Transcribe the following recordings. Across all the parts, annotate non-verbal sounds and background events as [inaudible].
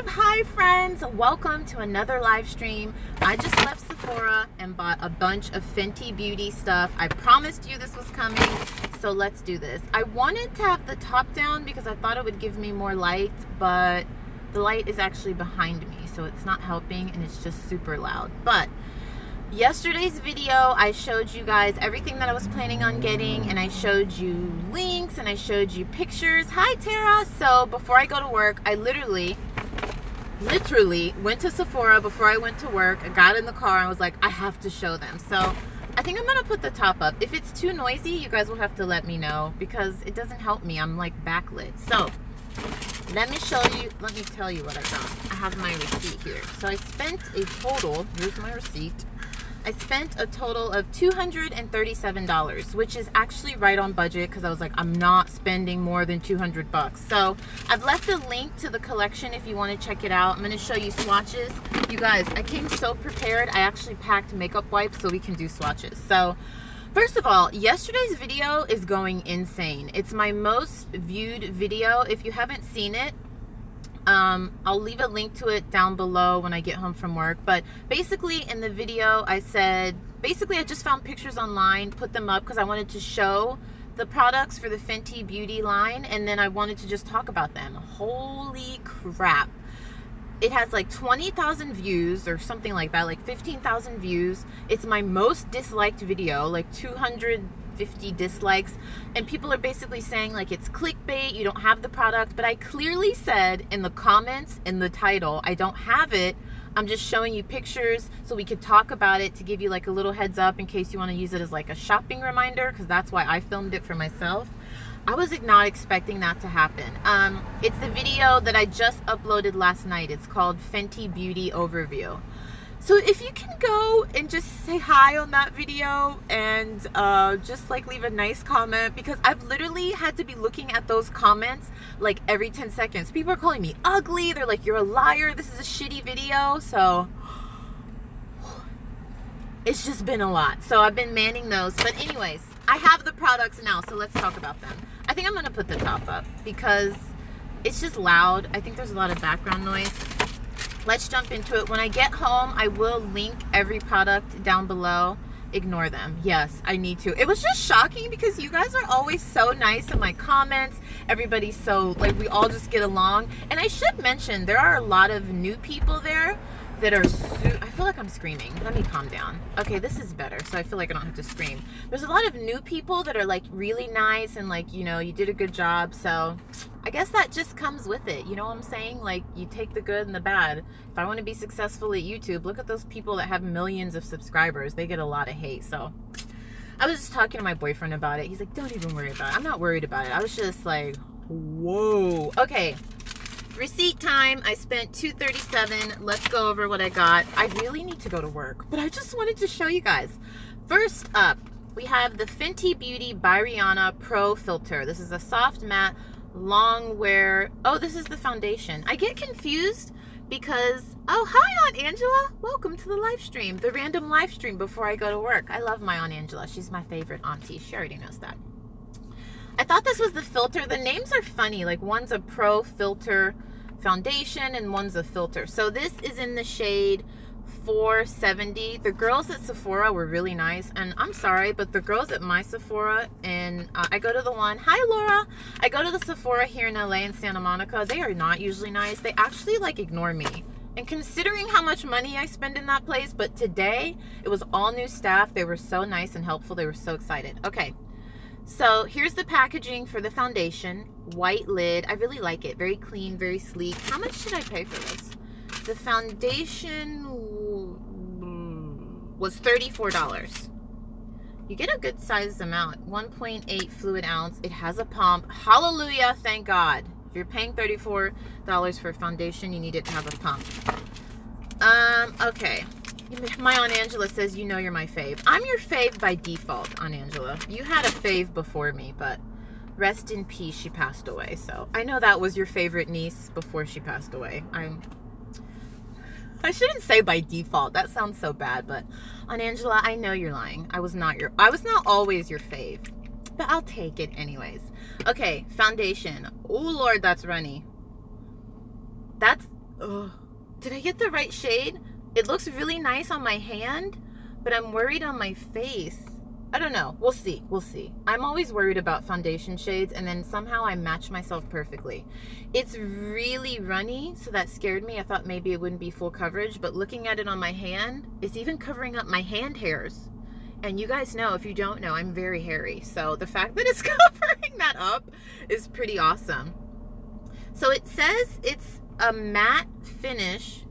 live! Hi friends! Welcome to another live stream. I just left Sephora and bought a bunch of Fenty Beauty stuff. I promised you this was coming, so let's do this. I wanted to have the top down because I thought it would give me more light, but the light is actually behind me, so it's not helping and it's just super loud. But yesterday's video I showed you guys everything that I was planning on getting and I showed you links and I showed you pictures hi Tara so before I go to work I literally literally went to Sephora before I went to work I got in the car and was like I have to show them. So I think I'm gonna put the top up. If it's too noisy you guys will have to let me know because it doesn't help me. I'm like backlit. So let me show you let me tell you what I got. I have my receipt here. So I spent a total here's my receipt I spent a total of $237, which is actually right on budget because I was like, I'm not spending more than 200 bucks. So I've left a link to the collection if you want to check it out. I'm going to show you swatches. You guys, I came so prepared. I actually packed makeup wipes so we can do swatches. So First of all, yesterday's video is going insane. It's my most viewed video. If you haven't seen it, um, I'll leave a link to it down below when I get home from work. But basically in the video, I said, basically I just found pictures online, put them up because I wanted to show the products for the Fenty Beauty line. And then I wanted to just talk about them. Holy crap. It has like 20,000 views or something like that, like 15,000 views. It's my most disliked video, like 200 50 dislikes and people are basically saying like it's clickbait you don't have the product but i clearly said in the comments in the title i don't have it i'm just showing you pictures so we could talk about it to give you like a little heads up in case you want to use it as like a shopping reminder because that's why i filmed it for myself I was not expecting that to happen. Um, it's the video that I just uploaded last night. It's called Fenty Beauty Overview. So if you can go and just say hi on that video and uh, just like leave a nice comment because I've literally had to be looking at those comments like every 10 seconds. People are calling me ugly. They're like, you're a liar. This is a shitty video. So it's just been a lot. So I've been manning those. But anyways, I have the products now. So let's talk about them. I think I'm going to put the top up because it's just loud. I think there's a lot of background noise let's jump into it. When I get home, I will link every product down below. Ignore them. Yes, I need to. It was just shocking because you guys are always so nice in my comments. Everybody's so, like, we all just get along. And I should mention, there are a lot of new people there that are I feel like I'm screaming. Let me calm down. Okay, this is better, so I feel like I don't have to scream. There's a lot of new people that are like really nice and like, you know, you did a good job. So I guess that just comes with it. You know what I'm saying? Like you take the good and the bad. If I want to be successful at YouTube, look at those people that have millions of subscribers. They get a lot of hate. So I was just talking to my boyfriend about it. He's like, don't even worry about it. I'm not worried about it. I was just like, whoa. Okay receipt time i spent 237 let's go over what i got. I really need to go to work but i just wanted to show you guys. First up we have the fenty beauty by rihanna pro filter. This is a soft matte long wear. Oh this is the foundation. I get confused because oh hi aunt angela. Welcome to the live stream the random live stream before i go to work. I love my aunt angela. She's my favorite auntie. She already knows that. I thought this was the filter. The names are funny. Like one's a pro filter foundation and one's a filter. So this is in the shade 470. The girls at Sephora were really nice. And I'm sorry, but the girls at my Sephora, and uh, I go to the one, hi Laura. I go to the Sephora here in LA in Santa Monica. They are not usually nice. They actually like ignore me. And considering how much money I spend in that place, but today it was all new staff. They were so nice and helpful. They were so excited. Okay. So here's the packaging for the foundation. White lid. I really like it. Very clean, very sleek. How much did I pay for this? The foundation was $34. You get a good sized amount. 1.8 fluid ounce. It has a pump. Hallelujah, thank God. If you're paying $34 for a foundation, you need it to have a pump. Um, okay. My Aunt Angela says, you know you're my fave. I'm your fave by default, Aunt Angela. You had a fave before me, but rest in peace, she passed away. So I know that was your favorite niece before she passed away. I'm... I shouldn't say by default. That sounds so bad, but Aunt Angela, I know you're lying. I was not your... I was not always your fave. But I'll take it anyways. Okay, foundation. Oh, Lord, that's runny. That's Ugh. Did I get the right shade? It looks really nice on my hand, but I'm worried on my face. I don't know. We'll see. We'll see. I'm always worried about foundation shades and then somehow I match myself perfectly. It's really runny, so that scared me. I thought maybe it wouldn't be full coverage, but looking at it on my hand, it's even covering up my hand hairs. And you guys know, if you don't know, I'm very hairy. So the fact that it's [laughs] covering that up is pretty awesome. So it says it's a matte finish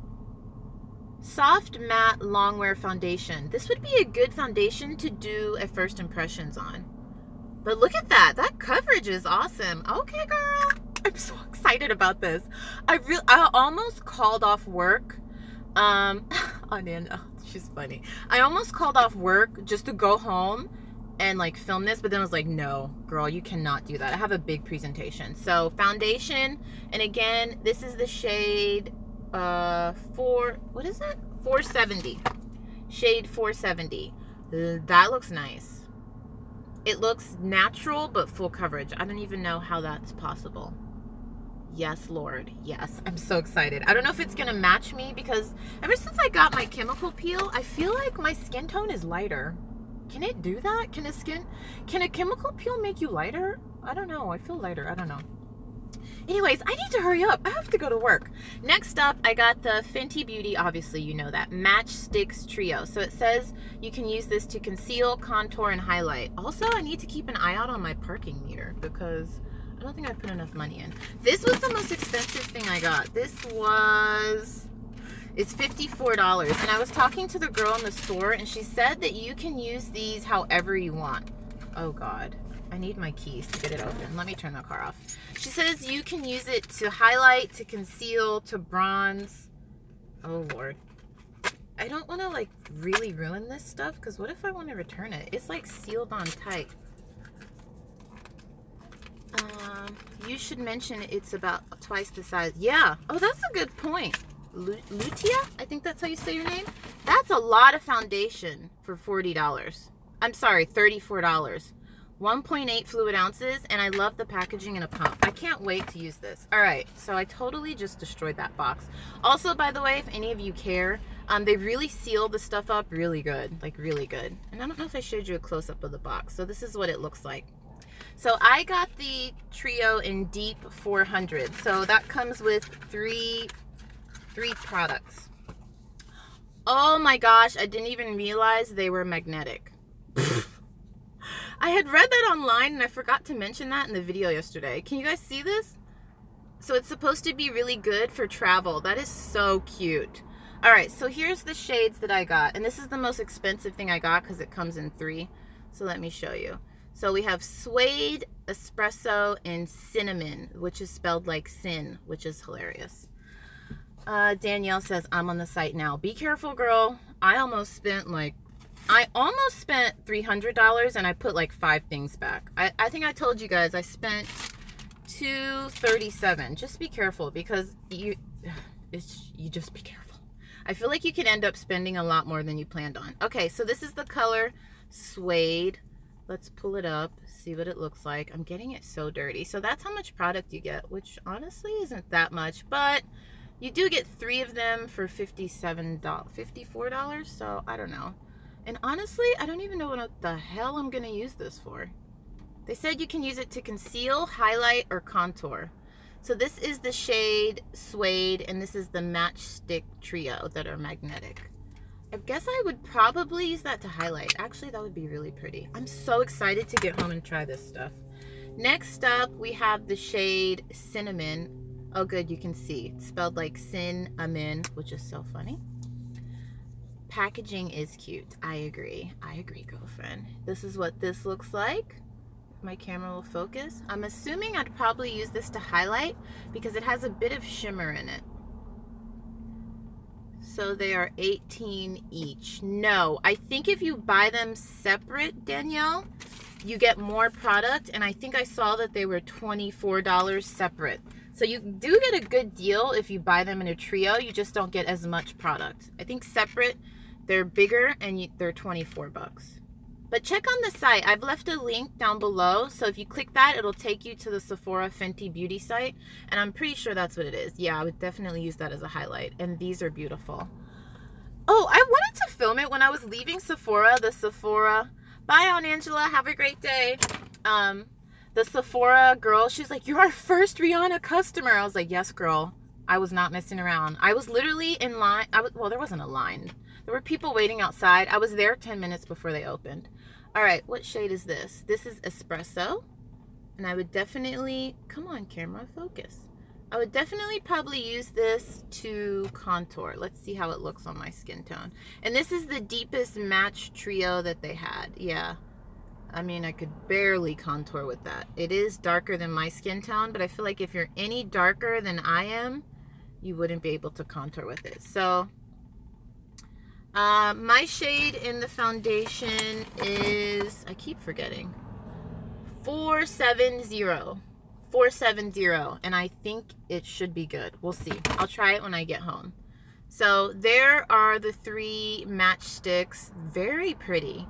Soft matte longwear foundation. This would be a good foundation to do a first impressions on. But look at that. That coverage is awesome. Okay, girl. I'm so excited about this. I really I almost called off work. Um [laughs] on Anna. She's funny. I almost called off work just to go home and like film this, but then I was like, no, girl, you cannot do that. I have a big presentation. So foundation, and again, this is the shade uh four what is it 470 shade 470 that looks nice. It looks natural but full coverage. I don't even know how that's possible. Yes lord. Yes. I'm so excited. I don't know if it's gonna match me because ever since i got my chemical peel i feel like my skin tone is lighter. Can it do that? Can a skin can a chemical peel make you lighter? I don't know. I feel lighter. I don't know Anyways, I need to hurry up. I have to go to work. Next up, I got the Fenty Beauty, obviously you know that, Match Stix Trio. So it says you can use this to conceal, contour, and highlight. Also, I need to keep an eye out on my parking meter because I don't think I put enough money in. This was the most expensive thing I got. This was it's $54 and I was talking to the girl in the store and she said that you can use these however you want. Oh God. I need my keys to get it open. Let me turn the car off. She says you can use it to highlight, to conceal, to bronze. Oh, Lord. I don't want to, like, really ruin this stuff, because what if I want to return it? It's, like, sealed on tight. Um, you should mention it's about twice the size. Yeah. Oh, that's a good point. Lutia? I think that's how you say your name. That's a lot of foundation for $40. I'm sorry, $34. 1.8 fluid ounces and I love the packaging in a pump. I can't wait to use this. All right, so I totally just destroyed that box. Also, by the way, if any of you care, um, they really seal the stuff up really good, like really good. And I don't know if I showed you a close-up of the box. So this is what it looks like. So I got the Trio in Deep 400. So that comes with three, three products. Oh my gosh, I didn't even realize they were magnetic. [laughs] [laughs] I had read that online and I forgot to mention that in the video yesterday. Can you guys see this? So it's supposed to be really good for travel. That is so cute. All right, so here's the shades that I got. And this is the most expensive thing I got because it comes in three. So let me show you. So we have suede, espresso, and cinnamon, which is spelled like sin, which is hilarious. Uh, Danielle says, I'm on the site now. Be careful, girl. I almost spent like I almost spent $300 and I put like five things back. I, I think I told you guys I spent 237 Just be careful because you, [sighs] it's, you just be careful. I feel like you can end up spending a lot more than you planned on. Okay, so this is the color Suede. Let's pull it up, see what it looks like. I'm getting it so dirty. So that's how much product you get, which honestly isn't that much, but you do get three of them for $57, $54, so I don't know. And honestly, I don't even know what the hell I'm going to use this for. They said you can use it to conceal, highlight, or contour. So this is the shade Suede, and this is the Match Stix Trio that are magnetic. I guess I would probably use that to highlight. Actually, that would be really pretty. I'm so excited to get home and try this stuff. Next up, we have the shade Cinnamon. Oh, good, you can see. It's spelled like Sin Amin, which is so funny packaging is cute. I agree. I agree, girlfriend. This is what this looks like. My camera will focus. I'm assuming I'd probably use this to highlight because it has a bit of shimmer in it. So they are 18 each. No, I think if you buy them separate, Danielle, you get more product. And I think I saw that they were $24 separate. So you do get a good deal if you buy them in a trio. You just don't get as much product. I think separate they're bigger and they're 24 bucks. But check on the site. I've left a link down below. So if you click that, it'll take you to the Sephora Fenty Beauty site. And I'm pretty sure that's what it is. Yeah, I would definitely use that as a highlight. And these are beautiful. Oh, I wanted to film it when I was leaving Sephora, the Sephora. Bye, Aunt Angela. Have a great day. Um, the Sephora girl, she's like, you're our first Rihanna customer. I was like, yes, girl. I was not messing around. I was literally in line. I was, well, there wasn't a line. There were people waiting outside. I was there 10 minutes before they opened. All right, what shade is this? This is espresso. And I would definitely, come on camera, focus. I would definitely probably use this to contour. Let's see how it looks on my skin tone. And this is the deepest match trio that they had. Yeah. I mean, I could barely contour with that. It is darker than my skin tone, but I feel like if you're any darker than I am, you wouldn't be able to contour with it. So uh, my shade in the foundation is, I keep forgetting, 470. 470. And I think it should be good. We'll see. I'll try it when I get home. So there are the three match stix. Very pretty.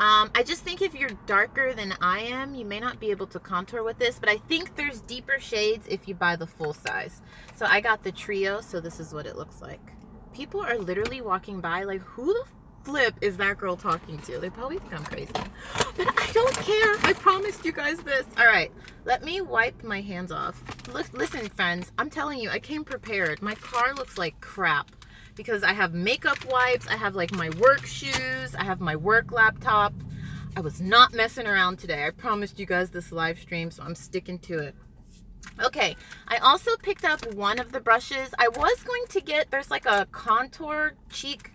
Um, I just think if you're darker than I am, you may not be able to contour with this, but I think there's deeper shades if you buy the full size. So I got the trio, so this is what it looks like people are literally walking by like, who the flip is that girl talking to? They probably think I'm crazy. [gasps] But I don't care. I promised you guys this. All right, let me wipe my hands off. Look, listen, friends, I'm telling you, I came prepared. My car looks like crap because I have makeup wipes. I have like my work shoes. I have my work laptop. I was not messing around today. I promised you guys this live stream, so I'm sticking to it. Okay, I also picked up one of the brushes. I was going to get, there's like a contour cheek.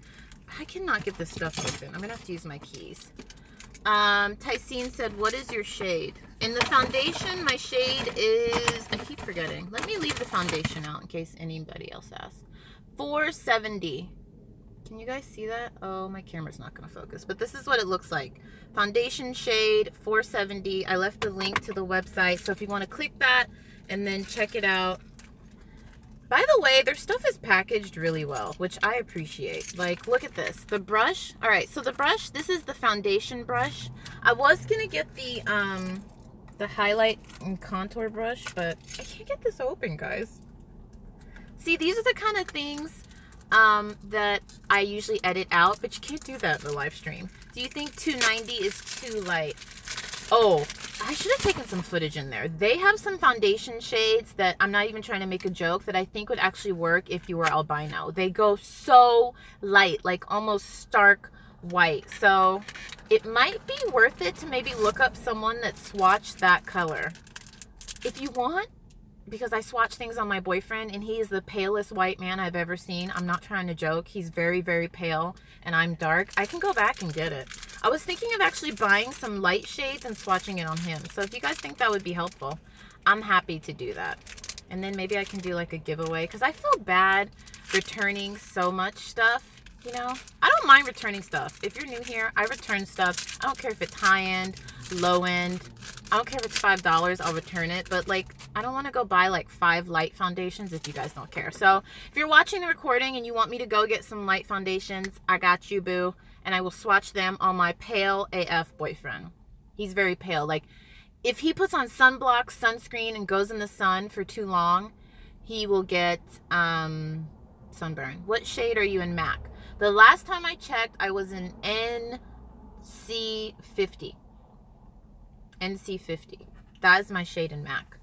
I cannot get this stuff open. I'm gonna have to use my keys. Um, Tysine said, what is your shade? In the foundation, my shade is, I keep forgetting. Let me leave the foundation out in case anybody else asks. 470. Can you guys see that? Oh, my camera's not going to focus. But this is what it looks like. Foundation shade 470. I left the link to the website. So if you want to click that, and then check it out. By the way, their stuff is packaged really well, which I appreciate. Like, look at this. The brush. All right, so the brush, this is the foundation brush. I was going to get the, um, the highlight and contour brush, but I can't get this open, guys. See, these are the kind of things um, that I usually edit out, but you can't do that in the live stream. Do you think 290 is too light? Oh, I should have taken some footage in there. They have some foundation shades that I'm not even trying to make a joke that I think would actually work if you were albino. They go so light, like almost stark white. So it might be worth it to maybe look up someone that swatched that color. If you want, because I swatch things on my boyfriend and he is the palest white man I've ever seen. I'm not trying to joke. He's very, very pale and I'm dark. I can go back and get it. I was thinking of actually buying some light shades and swatching it on him. So if you guys think that would be helpful, I'm happy to do that. And then maybe I can do like a giveaway because I feel bad returning so much stuff. You know, I don't mind returning stuff. If you're new here, I return stuff. I don't care if it's high end, low end. I don't care if it's $5, I'll return it. But like, I don't want to go buy like five light foundations if you guys don't care. So if you're watching the recording and you want me to go get some light foundations, I got you, boo and I will swatch them on my pale AF boyfriend. He's very pale. Like, if he puts on sunblock, sunscreen, and goes in the sun for too long, he will get um, sunburn. What shade are you in MAC? The last time I checked, I was in NC50. NC50. That is my shade in MAC.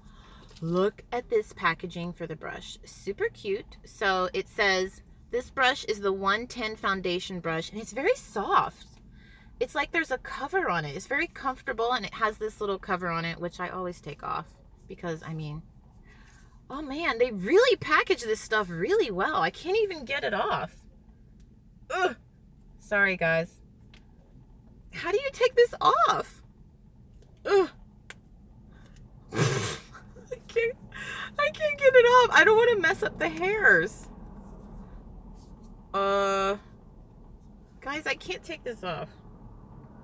Look at this packaging for the brush. Super cute. So it says this brush is the 110 foundation brush and it's very soft. It's like there's a cover on it. It's very comfortable and it has this little cover on it, which I always take off because I mean, oh man, they really package this stuff really well. I can't even get it off. Ugh. Sorry guys. How do you take this off? Ugh. [laughs] I can't, I can't get it off. I don't want to mess up the hairs. Uh, guys, I can't take this off.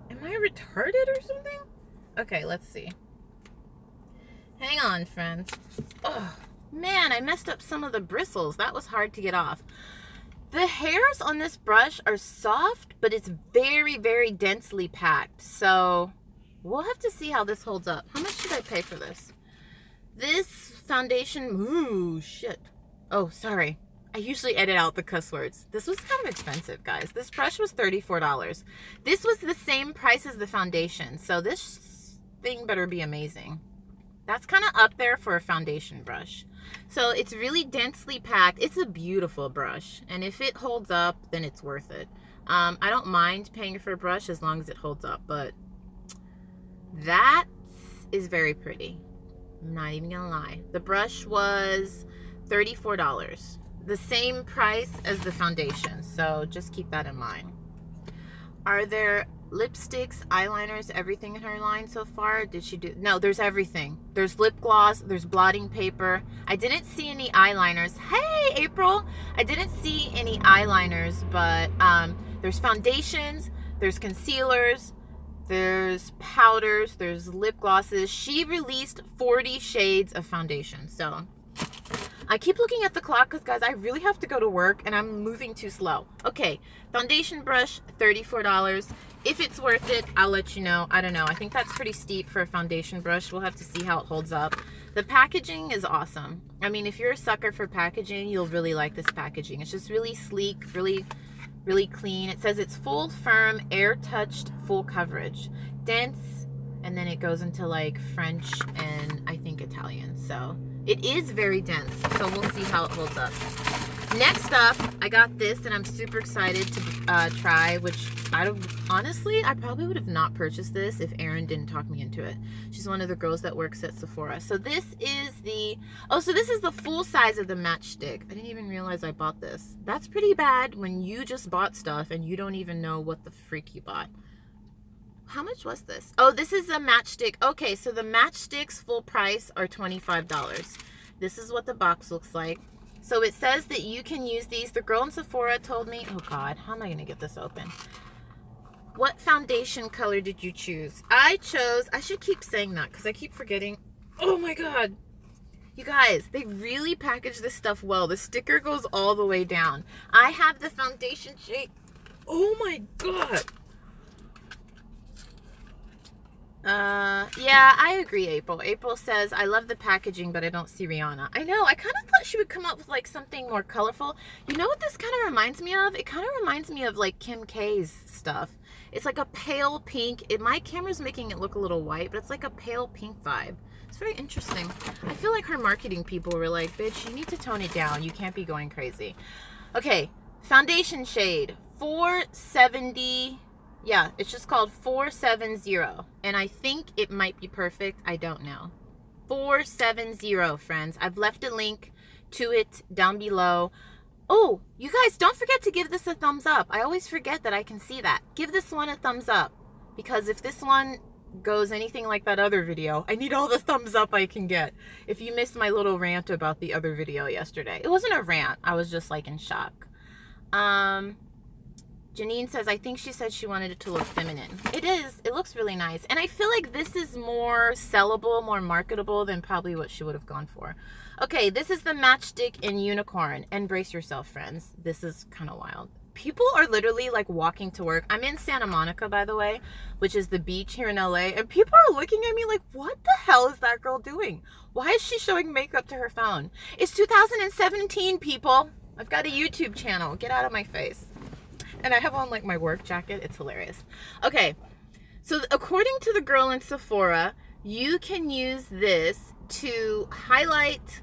Am I retarded or something? Okay, let's see. Hang on, friends. Oh, man, I messed up some of the bristles. That was hard to get off. The hairs on this brush are soft, but it's very, very densely packed. So we'll have to see how this holds up. How much did I pay for this? This foundation, ooh, shit. Oh, sorry. I usually edit out the cuss words. This was kind of expensive, guys. This brush was $34. This was the same price as the foundation. So this thing better be amazing. That's kind of up there for a foundation brush. So it's really densely packed. It's a beautiful brush. And if it holds up, then it's worth it. Um, I don't mind paying for a brush as long as it holds up. But that is very pretty. I'm not even going to lie. The brush was $34. The same price as the foundation. So just keep that in mind. Are there lipsticks, eyeliners, everything in her line so far? Did she do? No, there's everything. There's lip gloss, there's blotting paper. I didn't see any eyeliners. Hey, April! I didn't see any eyeliners, but um, there's foundations, there's concealers, there's powders, there's lip glosses. She released 40 shades of foundation, so I keep looking at the clock because, guys, I really have to go to work and I'm moving too slow. Okay, foundation brush, $34. If it's worth it, I'll let you know. I don't know. I think that's pretty steep for a foundation brush. We'll have to see how it holds up. The packaging is awesome. I mean, if you're a sucker for packaging, you'll really like this packaging. It's just really sleek, really, really clean. It says it's full, firm, air-touched, full coverage. Dense, and then it goes into like French and I think Italian. So it is very dense, so we'll see how it holds up. Next up, I got this and I'm super excited to uh, try, which I don't, honestly, I probably would have not purchased this if Erin didn't talk me into it. She's one of the girls that works at Sephora. So this is the, oh, so this is the full size of the matchstick. I didn't even realize I bought this. That's pretty bad when you just bought stuff and you don't even know what the freak you bought. How much was this? Oh, this is a matchstick. Okay, so the match stix full price are $25. This is what the box looks like. So it says that you can use these. The girl in Sephora told me, oh God, how am I going to get this open? What foundation color did you choose? I chose, I should keep saying that because I keep forgetting. Oh my God. You guys, they really package this stuff well. The sticker goes all the way down. I have the foundation shade. Oh my God. Uh, yeah, I agree, April. April says, I love the packaging, but I don't see Rihanna. I know, I kind of thought she would come up with like something more colorful. You know what this kind of reminds me of? It kind of reminds me of like Kim K's stuff. It's like a pale pink. It, my camera's making it look a little white, but it's like a pale pink vibe. It's very interesting. I feel like her marketing people were like, bitch, you need to tone it down. You can't be going crazy. Okay, foundation shade, 470 yeah, it's just called 470. And I think it might be perfect. I don't know. 470, friends. I've left a link to it down below. Oh, you guys, don't forget to give this a thumbs up. I always forget that I can see that. Give this one a thumbs up. Because if this one goes anything like that other video, I need all the thumbs up I can get. If you missed my little rant about the other video yesterday. It wasn't a rant. I was just like in shock. Um, Janine says, I think she said she wanted it to look feminine. It is. It looks really nice. And I feel like this is more sellable, more marketable than probably what she would have gone for. Okay, this is the matchstick in unicorn. And brace yourself, friends. This is kind of wild. People are literally like walking to work. I'm in Santa Monica, by the way, which is the beach here in LA. And people are looking at me like, what the hell is that girl doing? Why is she showing makeup to her phone? It's 2017, people. I've got a YouTube channel. Get out of my face and I have on like my work jacket. It's hilarious. Okay, so according to the girl in Sephora, you can use this to highlight.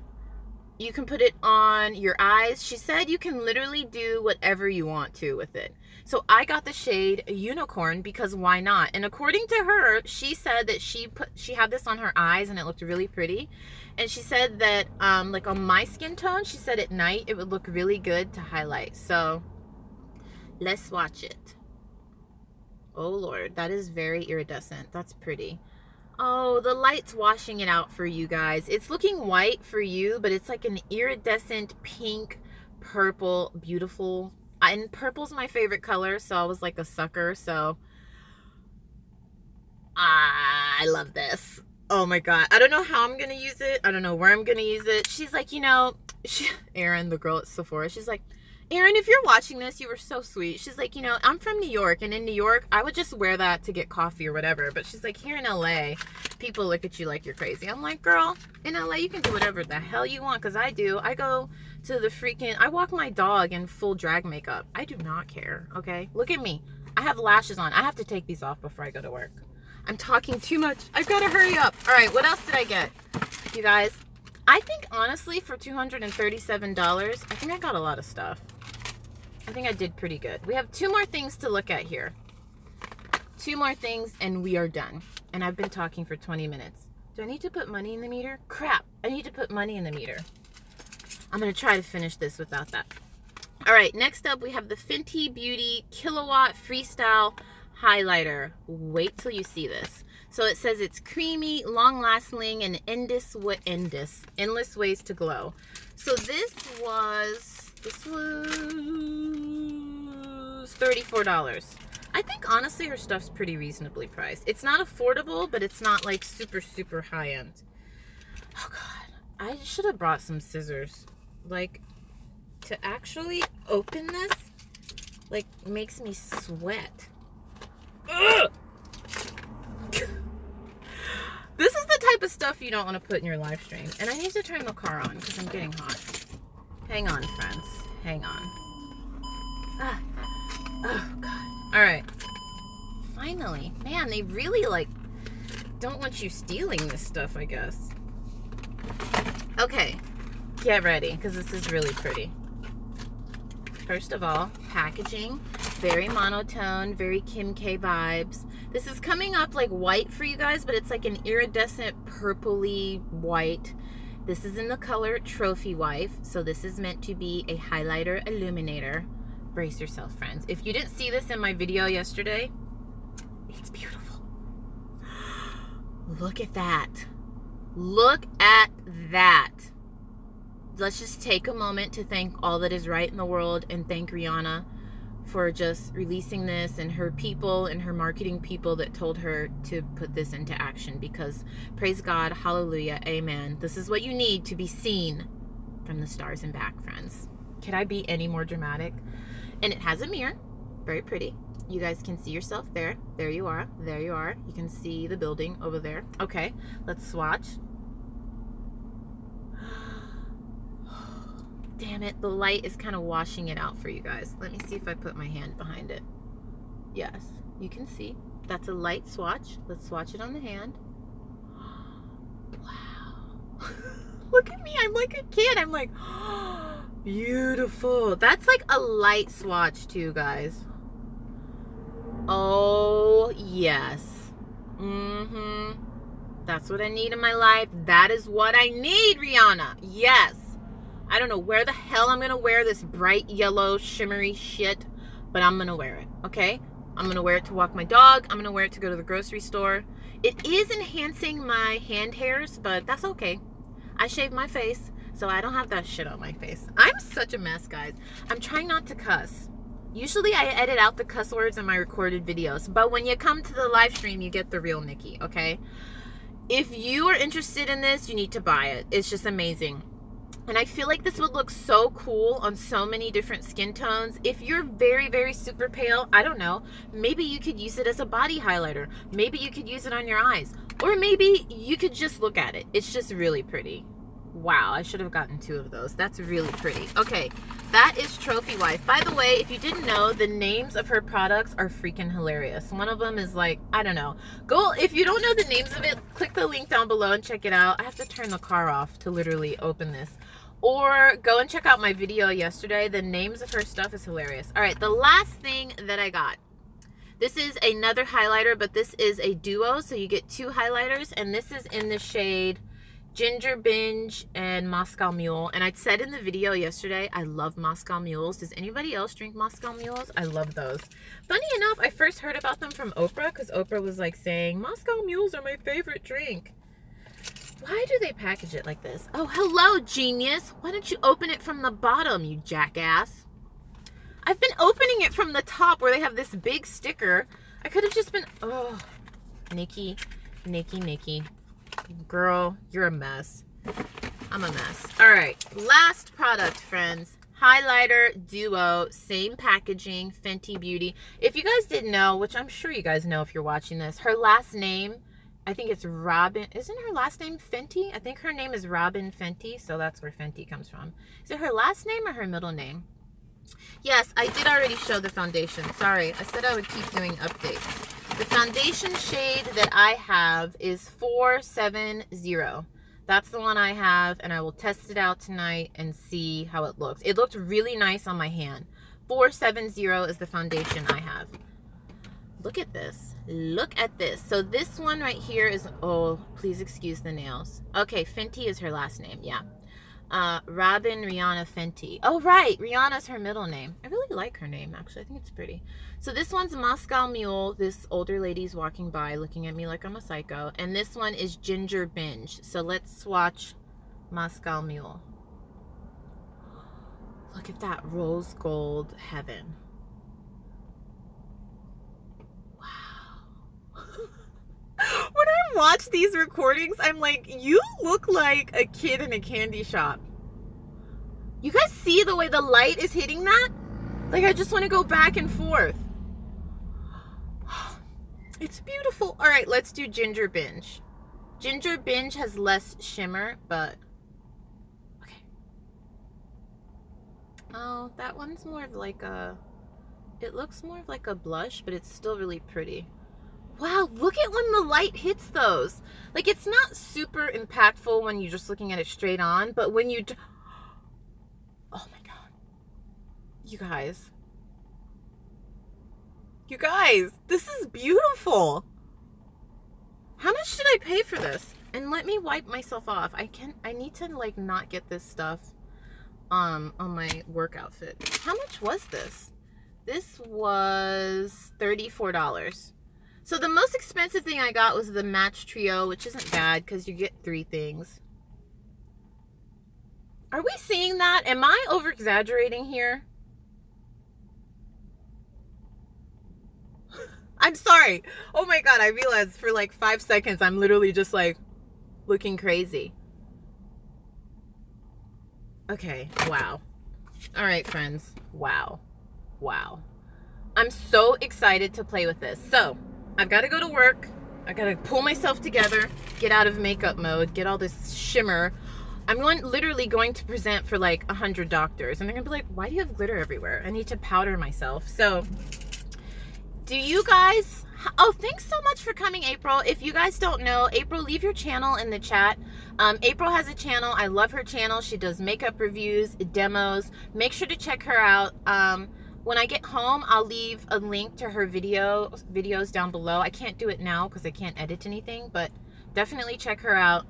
You can put it on your eyes. She said you can literally do whatever you want to with it. So I got the shade Unicorn because why not? And according to her, she said that she put she had this on her eyes and it looked really pretty. And she said that um, like on my skin tone, she said at night it would look really good to highlight. So Let's watch it. Oh Lord, that is very iridescent. That's pretty. Oh, the light's washing it out for you guys. It's looking white for you, but it's like an iridescent pink, purple, beautiful. And purple's my favorite color, so I was like a sucker. So I love this. Oh my God. I don't know how I'm to use it. I don't know where I'm to use it. She's like, you know, [laughs] she, Erin, the girl at Sephora, she's like, Erin, if you're watching this, you were so sweet. She's like, you know, I'm from New York, and in New York, I would just wear that to get coffee or whatever. But she's like, here in LA, people look at you like you're crazy. I'm like, girl, in LA, you can do whatever the hell you want, because I do. I go to the freaking, I walk my dog in full drag makeup. I do not care, okay? Look at me. I have lashes on. I have to take these off before I go to work. I'm talking too much. I've got to hurry up. All right, what else did I get? You guys, I think honestly for $237, I think I got a lot of stuff. I think I did pretty good. We have two more things to look at here. Two more things and we are done. And I've been talking for 20 minutes. Do I need to put money in the meter? Crap, I need to put money in the meter. I'm gonna try to finish this without that. All right, next up we have the Fenty Beauty Killawatt Freestyle Highlighter. Wait till you see this. So it says it's creamy, long-lasting, and endless, endless, endless ways to glow. So this was, this was $34. I think honestly her stuff's pretty reasonably priced. It's not affordable, but it's not like super, super high end. Oh God, I should have brought some scissors. Like to actually open this, like makes me sweat. Ugh! This is the type of stuff you don't want to put in your live stream. And I need to turn the car on because I'm getting hot. Hang on, friends. Hang on. Ah. Oh, God. All right. Finally. Man, they really, like, don't want you stealing this stuff, I guess. Okay. Get ready, because this is really pretty. First of all, packaging. Very monotone, very Kim K vibes. This is coming up like white for you guys, but it's like an iridescent purpley white. This is in the color Trophy Wife, so this is meant to be a highlighter illuminator brace yourself, friends. If you didn't see this in my video yesterday, it's beautiful. [gasps] Look at that. Look at that. Let's just take a moment to thank all that is right in the world and thank Rihanna for just releasing this and her people and her marketing people that told her to put this into action because praise God, hallelujah, amen. This is what you need to be seen from the stars and back, friends. Can I be any more dramatic? And it has a mirror. Very pretty. You guys can see yourself there. There you are. There you are. You can see the building over there. Okay, let's swatch. Damn it, the light is kind of washing it out for you guys. Let me see if I put my hand behind it. Yes, you can see. That's a light swatch. Let's swatch it on the hand. [gasps] Wow. [laughs] Look at me. I'm like a kid. I'm like, [gasps] Beautiful. That's like a light swatch too, guys. Oh, yes. Mm-hmm. That's what I need in my life. That is what I need, Rihanna. Yes. I don't know where the hell I'm going to wear this bright yellow shimmery shit, but I'm going to wear it, okay? I'm going to wear it to walk my dog. I'm going to wear it to go to the grocery store. It is enhancing my hand hairs, but that's okay. I shave my face so I don't have that shit on my face. I'm such a mess, guys. I'm trying not to cuss. Usually I edit out the cuss words in my recorded videos, but when you come to the live stream, you get the real Nikki, okay? If you are interested in this, you need to buy it. It's just amazing. And I feel like this would look so cool on so many different skin tones. If you're very, very super pale, I don't know, maybe you could use it as a body highlighter. Maybe you could use it on your eyes. Or maybe you could just look at it. It's just really pretty. Wow, I should have gotten two of those. That's really pretty. Okay, that is Trophy Wife. By the way, if you didn't know, the names of her products are freaking hilarious. One of them is like, I don't know. Go, if you don't know the names of it, click the link down below and check it out. I have to turn the car off to literally open this. Or go and check out my video yesterday. The names of her stuff is hilarious. All right, the last thing that I got. This is another highlighter, but this is a duo, so you get two highlighters, and this is in the shade Ginger Binge and Moscow Mule. And I said in the video yesterday, I love Moscow Mules. Does anybody else drink Moscow Mules? I love those. Funny enough, I first heard about them from Oprah because Oprah was like saying, Moscow Mules are my favorite drink. Why do they package it like this? Oh, hello, genius. Why don't you open it from the bottom, you jackass? I've been opening it from the top where they have this big sticker. I could have just been, oh, Nikki, Nikki, Nikki. Girl, you're a mess. I'm a mess. All right, last product, friends. highlighter duo same packaging fenty beauty if you guys didn't know which i'm sure you guys know if you're watching this her last name i think it's robyn isn't her last name fenty i think her name is robyn fenty so that's where fenty comes from is it her last name or her middle name yes i did already show the foundation sorry i said i would keep doing updates the foundation shade that i have is 470 that's the one I have, and I will test it out tonight and see how it looks. It looked really nice on my hand. 470 is the foundation I have. Look at this. Look at this. So this one right here is, oh, please excuse the nails. Okay, Fenty is her last name, yeah. Uh, Robyn Rihanna Fenty. Oh, right. Rihanna's her middle name. I really like her name, actually. I think it's pretty. So this one's Moscow Mule. This older lady's walking by looking at me like I'm a psycho. And this one is Ginger Binge. So let's swatch Moscow Mule. Look at that rose gold heaven. Wow. when I watch these recordings, I'm like, you look like a kid in a candy shop. You guys see the way the light is hitting that? Like, I just want to go back and forth. [sighs] It's beautiful. All right, let's do Ginger Binge. Ginger Binge has less shimmer, but okay. Oh, that one's more of like a, it looks more of like a blush, but it's still really pretty. Wow, look at when the light hits those. Like, it's not super impactful when you're just looking at it straight on, but when you, [gasps] oh my God. You guys, you guys, this is beautiful. How much did I pay for this? And let me wipe myself off. I can't. I need to like not get this stuff um on my work outfit. How much was this? This was $34. So the most expensive thing I got was the Match Trio, which isn't bad because you get three things. Are we seeing that? Am I over exaggerating here? [laughs] I'm sorry. Oh my god, I realized for like five seconds I'm literally just like looking crazy. Okay, wow. All right, friends. Wow. Wow. I'm so excited to play with this. So, I've got to go to work. I got to pull myself together, get out of makeup mode, get all this shimmer. I'm going, literally going to present for like a hundred doctors, and they're gonna be like, "Why do you have glitter everywhere?" I need to powder myself. So, do you guys oh thanks so much for coming april if you guys don't know april leave your channel in the chat um, april has a channel i love her channel she does makeup reviews demos make sure to check her out um, when i get home i'll leave a link to her video videos down below i can't do it now because i can't edit anything but definitely check her out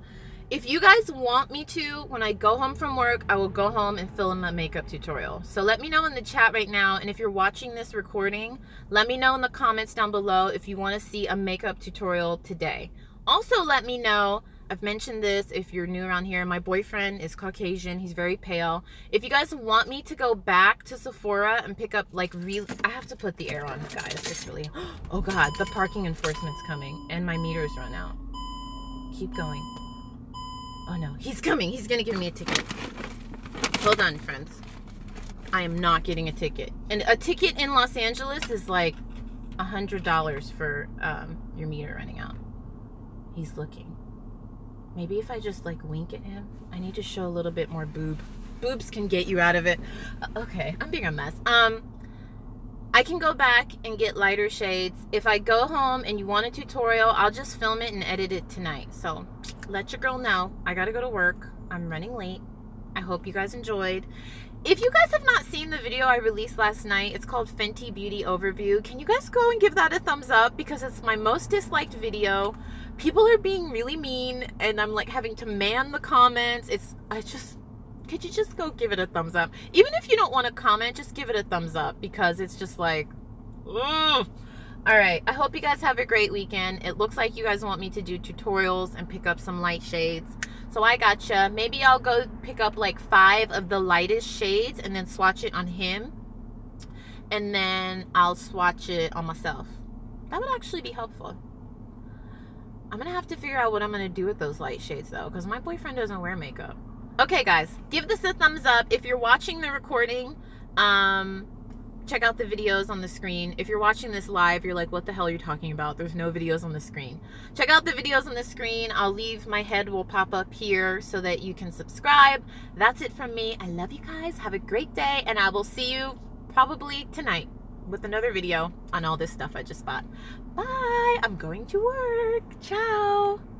if you guys want me to, when I go home from work, I will go home and film a makeup tutorial. So let me know in the chat right now. And if you're watching this recording, let me know in the comments down below if you want to see a makeup tutorial today. Also, let me know, I've mentioned this if you're new around here, my boyfriend is Caucasian. He's very pale. If you guys want me to go back to Sephora and pick up like real, I have to put the air on, guys. It's really, [gasps] oh God, the parking enforcement's coming and my meter's run out. Keep going. Oh no, he's coming. He's gonna give me a ticket. Hold on, friends. I am not getting a ticket. And a ticket in Los Angeles is like a hundred dollars for um, your meter running out. He's looking. Maybe if I just like wink at him, I need to show a little bit more boob. Boobs can get you out of it. Uh, okay, I'm being a mess. Um, I can go back and get lighter shades. If I go home and you want a tutorial, I'll just film it and edit it tonight. So let your girl know. I gotta go to work. I'm running late. I hope you guys enjoyed. If you guys have not seen the video I released last night, it's called Fenty Beauty Overview. Can you guys go and give that a thumbs up? Because it's my most disliked video. People are being really mean and I'm like having to man the comments. It's, I just, could you just go give it a thumbs up? Even if you don't want to comment, just give it a thumbs up because it's just like, ugh. All right, I hope you guys have a great weekend. It looks like you guys want me to do tutorials and pick up some light shades. So I gotcha. Maybe I'll go pick up like five of the lightest shades and then swatch it on him. And then I'll swatch it on myself. That would actually be helpful. I'm going to have to figure out what I'm going to do with those light shades though because my boyfriend doesn't wear makeup. Okay, guys, give this a thumbs up. If you're watching the recording, um, check out the videos on the screen. If you're watching this live, you're like, what the hell are you talking about? There's no videos on the screen. Check out the videos on the screen. I'll leave, my head will pop up here so that you can subscribe. That's it from me. I love you guys. Have a great day, and I will see you probably tonight with another video on all this stuff I just bought. Bye. I'm going to work. Ciao.